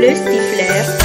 Le Stifler.